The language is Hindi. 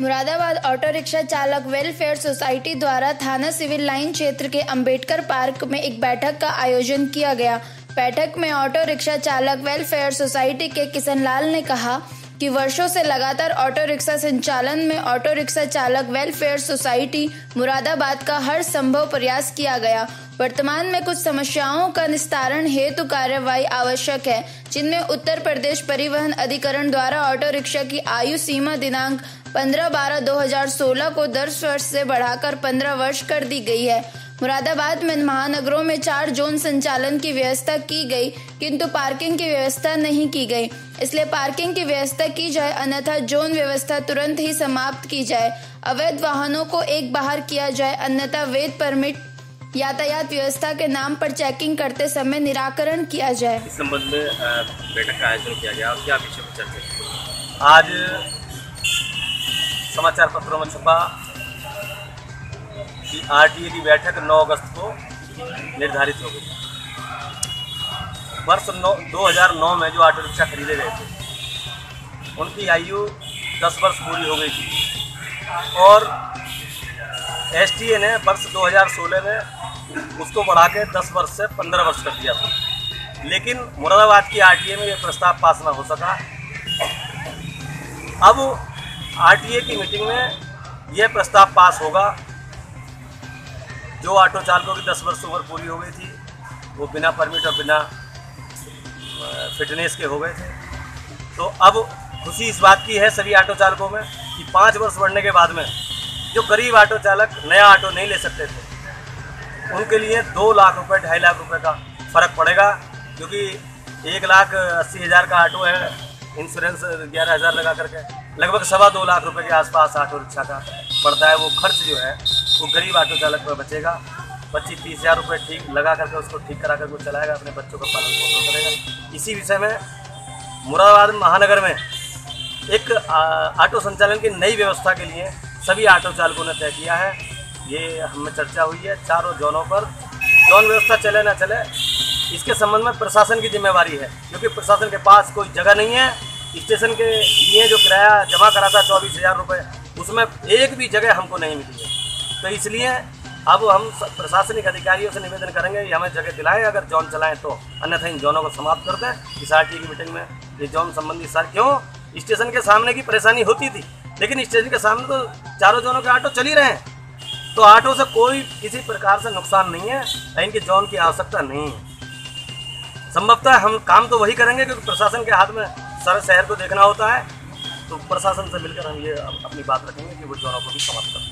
मुरादाबाद ऑटो रिक्शा चालक वेलफेयर सोसाइटी द्वारा थाना सिविल लाइन क्षेत्र के अंबेडकर पार्क में एक बैठक का आयोजन किया गया। बैठक में ऑटो रिक्शा चालक वेलफेयर सोसाइटी के किशन लाल ने कहा कि वर्षों से लगातार ऑटो रिक्शा संचालन में ऑटो रिक्शा चालक वेलफेयर सोसाइटी मुरादाबाद का हर संभव प्रयास किया गया। वर्तमान में कुछ समस्याओं का निस्तारण हेतु कार्यवाही आवश्यक है, जिनमें उत्तर प्रदेश परिवहन अधिकरण द्वारा ऑटो रिक्शा की आयु सीमा दिनांक 15 बारह 2016 को 10 वर्ष से बढ़ाकर 15 वर्ष कर दी गई है। मुरादाबाद में महानगरों में चार जोन संचालन की व्यवस्था की गई, किंतु पार्किंग की व्यवस्था नहीं की गई। इसलिए पार्किंग की व्यवस्था की जाए, अन्यथा जोन व्यवस्था तुरंत ही समाप्त की जाए। अवैध वाहनों को एक बाहर किया जाए, अन्यथा वैध परमिट, यातायात व्यवस्था के नाम पर चेकिंग करते समय निराकरण किया जाए। इस संबंध में बैठक का आयोजन किया गया क्या विषय आज समाचार पत्रों में छपा कि आरटीए की बैठक 9 अगस्त को निर्धारित हो गई। वर्ष नौ 2009 में जो ऑटो रिक्शा खरीदे गए थे, उनकी आयु 10 वर्ष पूरी हो गई थी। और एस ने वर्ष 2016 में उसको बढ़ा के 10 वर्ष से 15 वर्ष कर दिया था। लेकिन मुरादाबाद की आरटीए में ये प्रस्ताव पास ना हो सका। अब आरटीए की मीटिंग में यह प्रस्ताव पास होगा। जो ऑटो चालकों की 10 वर्ष उम्र पूरी हो गई थी, वो बिना परमिट और बिना फिटनेस के हो गए थे। तो अब खुशी इस बात की है सभी ऑटो चालकों में कि पाँच वर्ष बढ़ने के बाद में जो गरीब ऑटो चालक नया ऑटो नहीं ले सकते थे, उनके लिए दो लाख रुपए, ढाई लाख रुपए का फ़र्क पड़ेगा, क्योंकि एक लाख अस्सी हज़ार का ऑटो है इंश्योरेंस ग्यारह हज़ार लगा करके। लगभग सवा दो लाख रुपए के आसपास ऑटो रिक्शा का पड़ता है। वो खर्च जो है, वो गरीब ऑटो चालक पर बचेगा। पच्चीस, तीस हज़ार रुपये ठीक लगा करके उसको ठीक करा करके चलाएगा, अपने बच्चों का पालन पोषण करेगा। इसी विषय में मुरादाबाद महानगर में एक ऑटो संचालन की नई व्यवस्था के लिए सभी ऑटो चालकों ने तय किया है। ये हमें चर्चा हुई है चारों जोनों पर। जोन व्यवस्था चले ना चले, इसके संबंध में प्रशासन की जिम्मेवारी है, क्योंकि प्रशासन के पास कोई जगह नहीं है। स्टेशन के लिए जो किराया जमा करा था चौबीस हज़ार रुपये उसमें एक भी जगह हमको नहीं मिली है। तो इसलिए अब हम प्रशासनिक अधिकारियों से निवेदन करेंगे कि हमें जगह दिलाएँ, अगर जॉन चलाएँ तो। अन्यथा इन जोनों को समाप्त कर दें। इस आर की मीटिंग में ये जॉन संबंधी सर क्यों? स्टेशन के सामने की परेशानी होती थी, लेकिन स्टेशन के सामने तो चारों जोनों के ऑटो चल ही रहे हैं। तो ऑटो से कोई किसी प्रकार से नुकसान नहीं है इनके जॉन की आवश्यकता नहीं है। संभवतः हम काम तो वही करेंगे, क्योंकि प्रशासन के हाथ में सारे शहर को देखना होता है तो प्रशासन से मिलकर हम ये अपनी बात रखेंगे कि वो जोनों को भी समाप्त करें